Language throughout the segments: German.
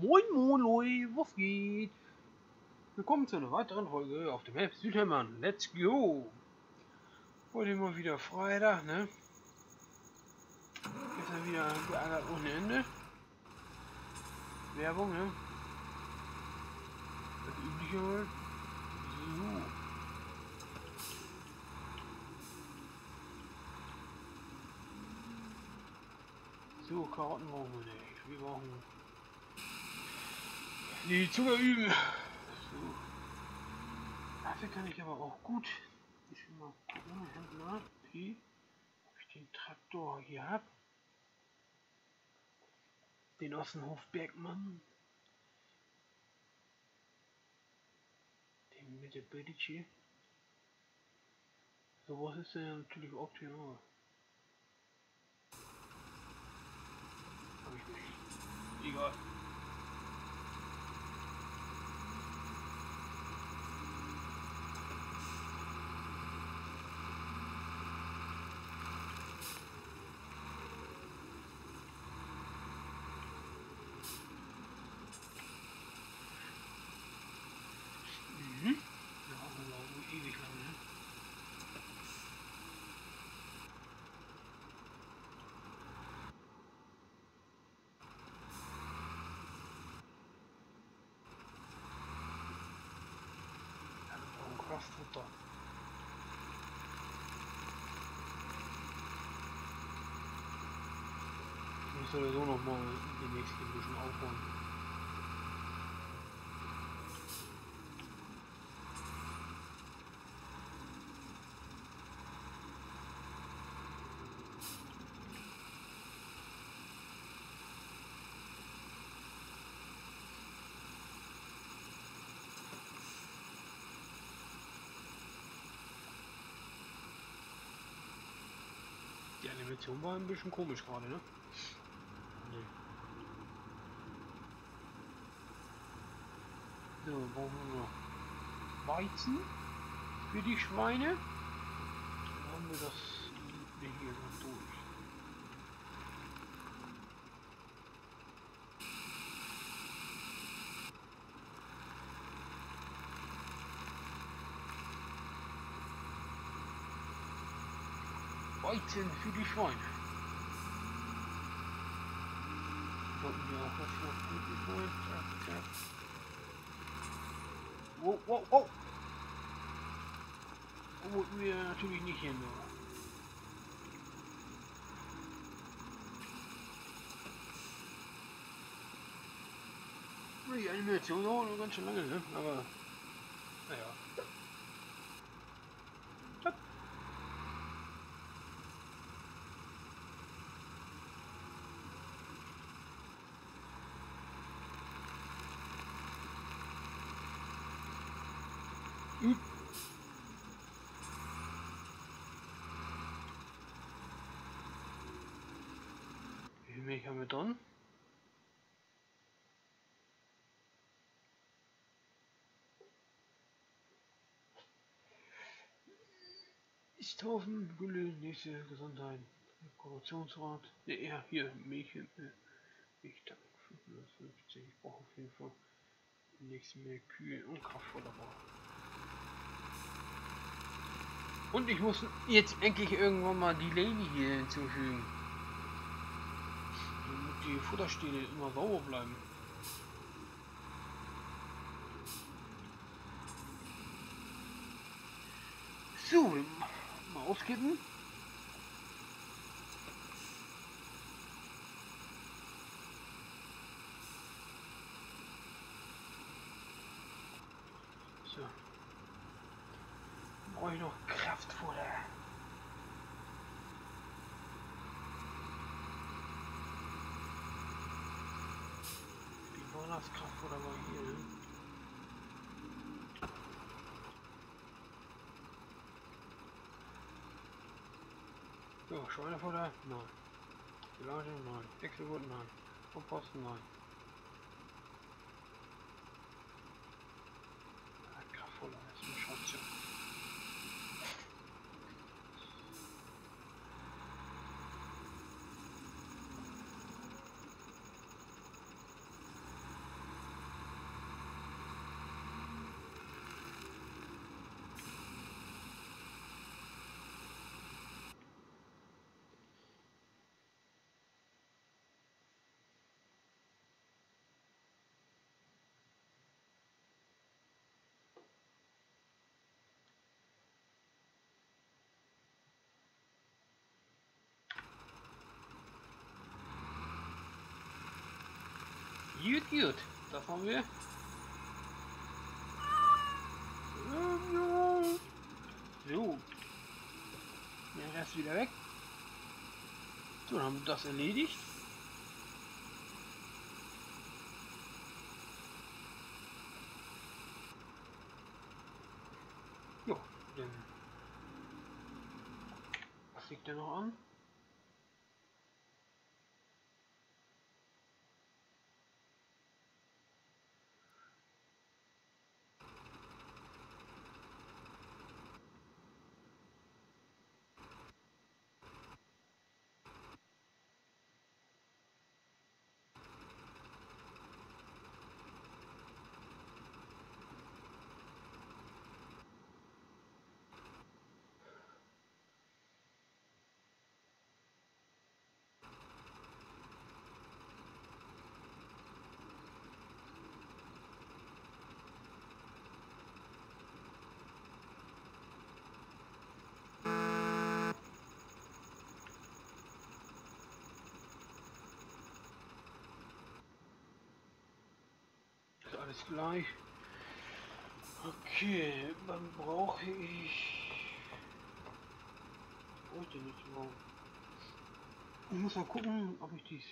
Moin Moin Leute, was geht? Willkommen zu einer weiteren Folge auf dem Map Südhemmern. Let's go! Heute mal wieder Freitag, ne? Gestern wieder geärgert ohne Ende. Werbung, ne? Das übliche halt. So. So, Karotten brauchen wir nicht. Wir brauchen die Zunge üben. Dafür kann ich aber auch gut. Ich will mal gucken, Händler, wie ob ich den Traktor hier habe. Den Ossenhof Bergmann. Den mit der Bedici. So was ist denn natürlich optimal. Hab ich nicht. Egal. Kraftfutter. Ich muss sowieso noch mal demnächst ein bisschen aufräumen. Die Animation war ein bisschen komisch gerade, ne? Nee. So, brauchen wir noch Weizen für die Schweine. Dann haben wir das hier so durch. Weizen für die Schweine. Sollten wir auch was noch holen. Natürlich nicht hin. Oder? Die Animation dauert noch ganz schön lange, ne? aber naja. Wir dann? Isthaufen, Gülle, nächste Gesundheit, Korruptionsrat, ne, ja, hier, Milch, äh, Milchtank 550, ich brauche auf jeden Fall nächste mehr Kühe und Kraftfutter Und ich muss jetzt endlich irgendwann mal die Lady hier hinzufügen. Die Futterstähle immer sauber bleiben. So, mal auskippen. So. Brauche ich noch Kraftfutter. Die Weihnachtskraftfutter war hier. So, Schweinefutter? Nein. Silage? Nein. Wechselgut? Nein. Kompost? Nein. Ah, Kraftfutter ist ein Schatz. Gut, gut. Das haben wir. So. Der Rest wieder weg. So, dann haben wir das erledigt. Jo, dann. Was liegt denn noch an? Ist alles gleich. Okay, dann brauche ich. Brauche ich denn überhaupt? Ich muss mal gucken, ob ich dies.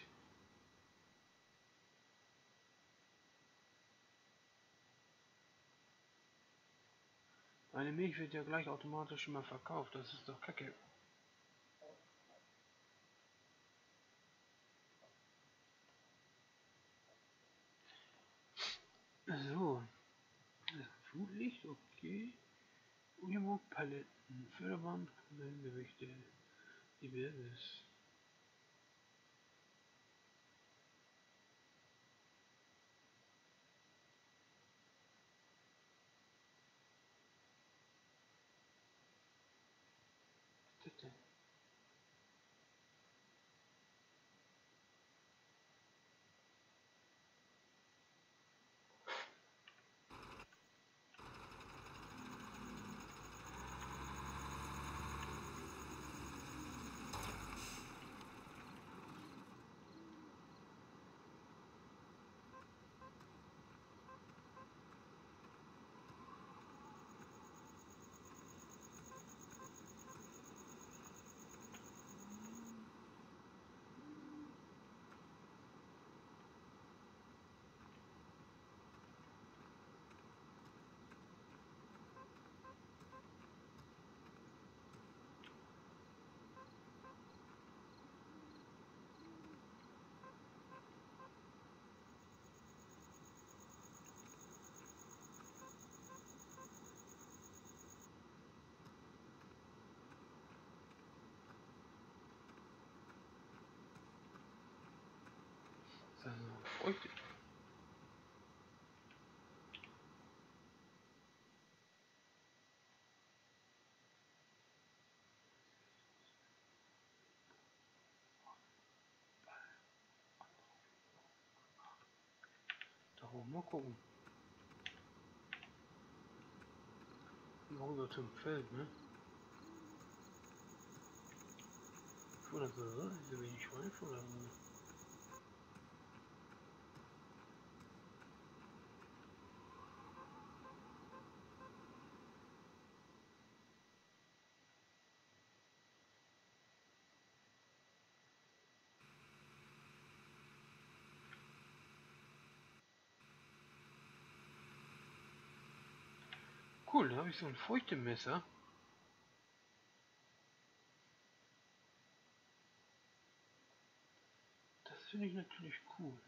Meine Milch wird ja gleich automatisch immer verkauft, das ist doch kacke. So. Flutlicht, okay. Unimog Paletten, Förderband, Gewichte, die Basis. Was ist das denn? Also, ich. Da oben mal gucken. Rüber zum Feld, ne? Oder so, so wenig Schwein oder. Cool, da habe ich so ein Feuchtemesser. Das finde ich natürlich cool.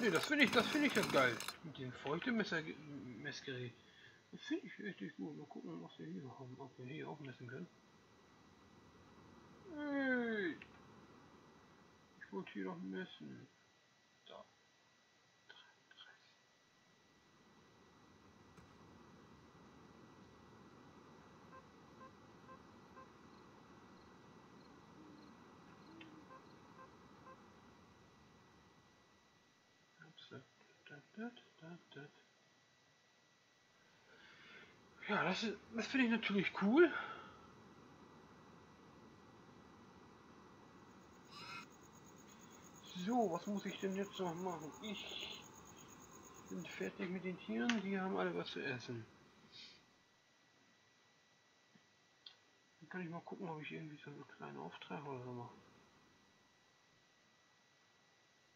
Nee, das finde ich, das finde ich ja geil. Mit dem Feuchtemessgerät. Das finde ich richtig gut. Mal gucken, was wir hier haben. Ob wir hier auch messen können. Ich wollte hier doch messen. Da. Ja, das, das finde ich natürlich cool. So, was muss ich denn jetzt noch machen? Ich bin fertig mit den Tieren, die haben alle was zu essen. Dann kann ich mal gucken, ob ich irgendwie so einen kleinen Auftrag oder so mache.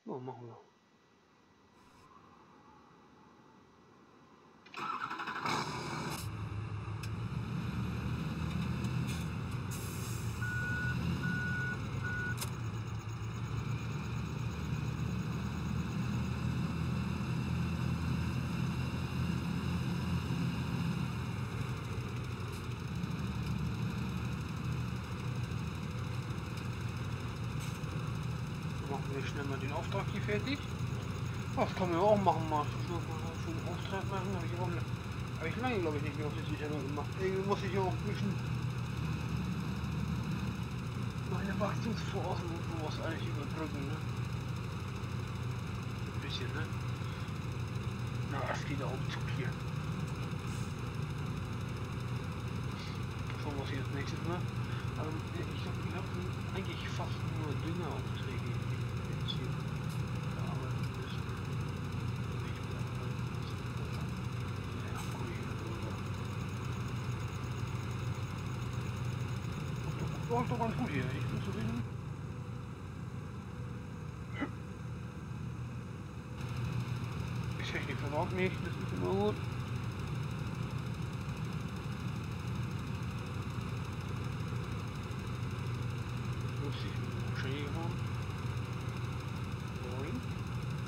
So, machen wir. Wir schnell mal den Auftrag hier fertig. Das kann man auch machen, mal so einen Auftrag machen. Habe ich, auch, hab ich lange, glaube ich, nicht mehr auf der Sicherung gemacht. Irgendwie muss ich auch ein bisschen meine Wachstumsphasen und sowas eigentlich überbrücken. Ne? Ein bisschen, ne? Na, es geht auch um Zug hier. So muss ich als nächstes mal. Aber ich wir haben eigentlich fast nur Düngeraufträge jetzt hier gearbeitet müssen. Ich bin ja, Kollege drüber. Läuft doch ganz gut hier, ich bin zufrieden. Die Technik versorgt mich, das ist immer gut. lustig Entschuldigung. Sorry.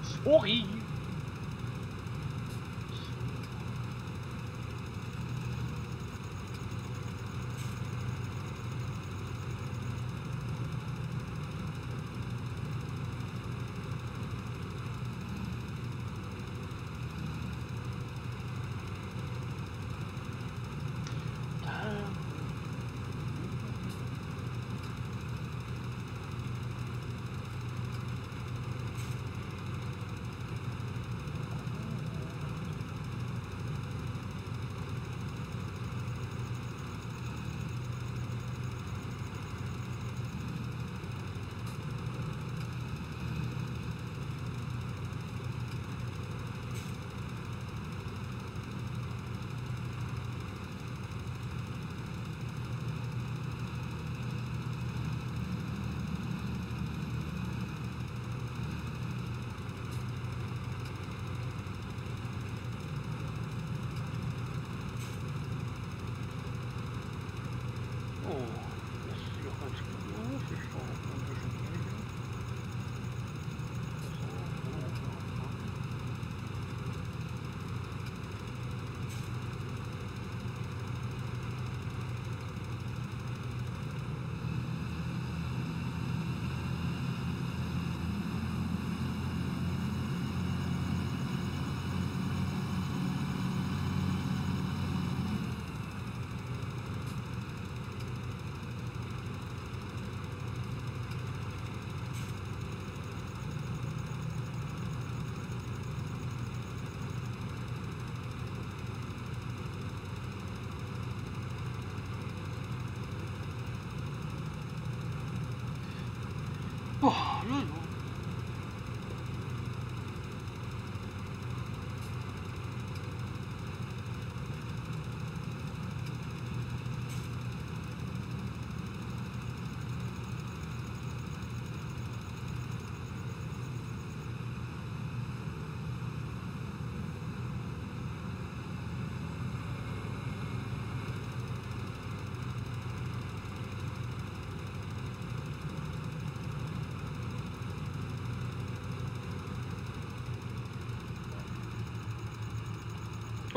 Sorry. Oh, das sieht doch ganz gut aus. Ich schaue noch ein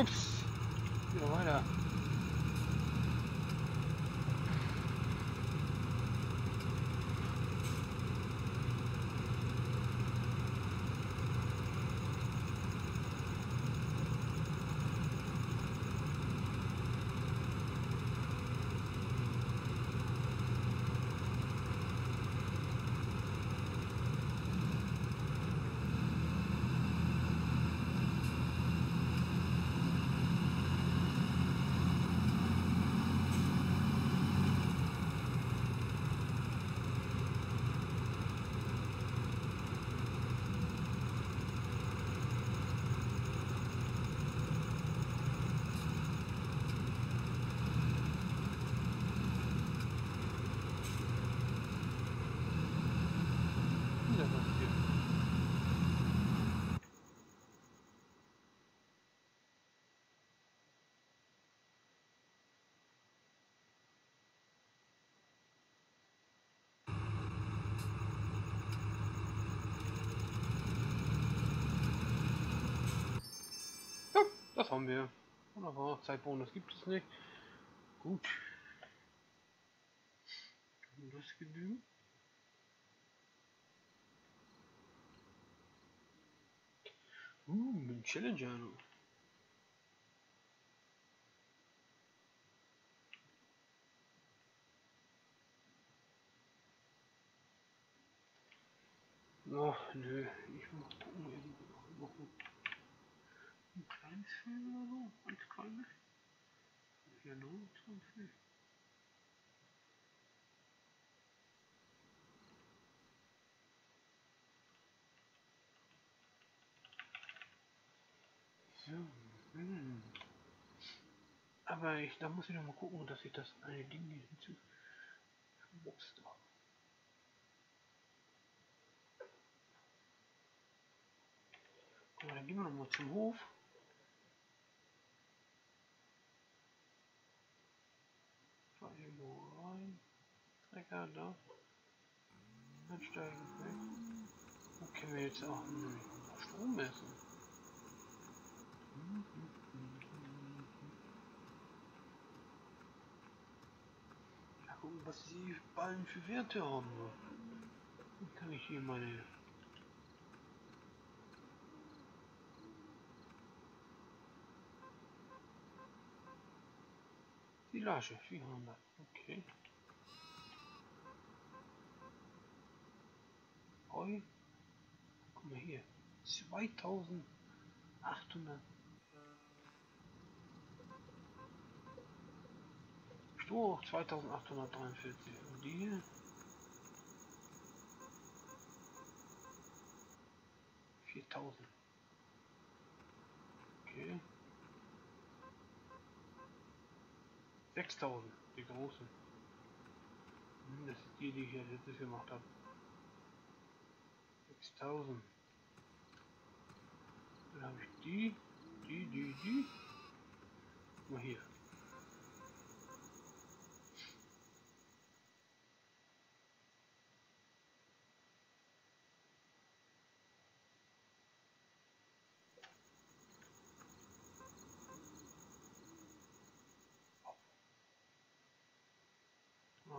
Oops. You know, why not? Das haben wir. Wunderbar, Zeitbonus gibt es nicht. Gut. Das genügt. Uh, ein Challenger. Oh, nö, ich muss gucken, irgendwo noch ein so, ganz kleines. Hier 29. So. Aber ich, da muss ich noch mal gucken, dass ich das eine Ding hier hinzu. Muster. dann gehen wir noch mal zum Hof. Fahr irgendwo rein. Trecker da. Dann steigen wir weg. Wo können wir jetzt auch Strom messen? Ja, gucken, was die Ballen für Werte haben. Dann kann ich hier meine Silage, 400, okay. Heu, guck mal hier, 2800. Stroh 2843 und die hier 4000. Okay. 6000, die großen. Hm, das ist die, die ich ja letztes gemacht habe. 6000. Dann habe ich die, die, die, die. Mal hier.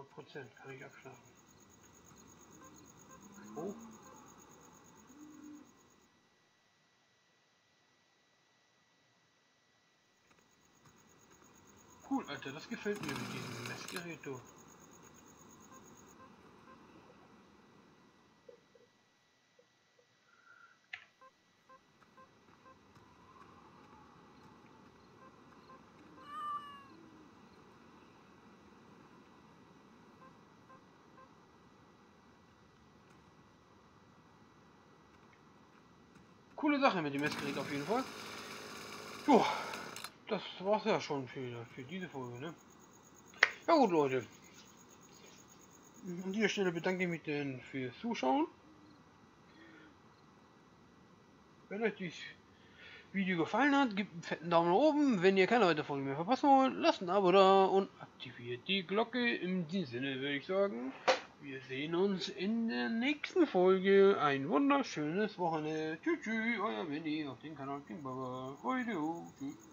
Prozent kann ich abschlagen. Oh. Cool, Alter, das gefällt mir mit diesem Messgerät, du. Coole Sache mit dem Messgerät auf jeden Fall. Jo, das war's ja schon für, für diese Folge, ne? Ja gut, Leute. An dieser Stelle bedanke ich mich denn fürs Zuschauen. Wenn euch dieses Video gefallen hat, gebt einen fetten Daumen nach oben. Wenn ihr keine weitere Folge mehr verpassen wollt, lasst ein Abo da und aktiviert die Glocke. In diesem Sinne würde ich sagen, wir sehen uns in der nächsten Folge. Ein wunderschönes Wochenende. Tschüss, tschüss, euer Winnie auf dem Kanal King Baba. Tschüss.